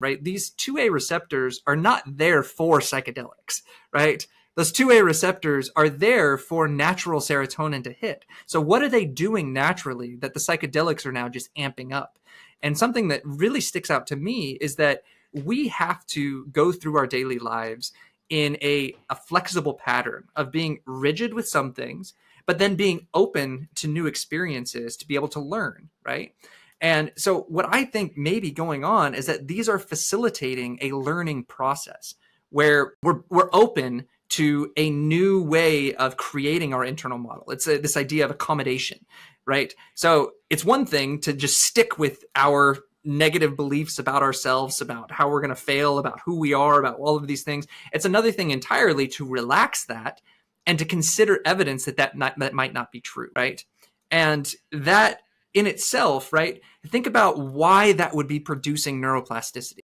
right? These 2A receptors are not there for psychedelics, right? Those 2A receptors are there for natural serotonin to hit. So, what are they doing naturally that the psychedelics are now just amping up? And something that really sticks out to me is that we have to go through our daily lives in a, a flexible pattern of being rigid with some things, but then being open to new experiences to be able to learn, right? And so, what I think may be going on is that these are facilitating a learning process where we're, we're open to a new way of creating our internal model. It's a, this idea of accommodation, right? So it's one thing to just stick with our negative beliefs about ourselves, about how we're going to fail, about who we are, about all of these things. It's another thing entirely to relax that and to consider evidence that that, not, that might not be true, right? And that in itself, right? Think about why that would be producing neuroplasticity.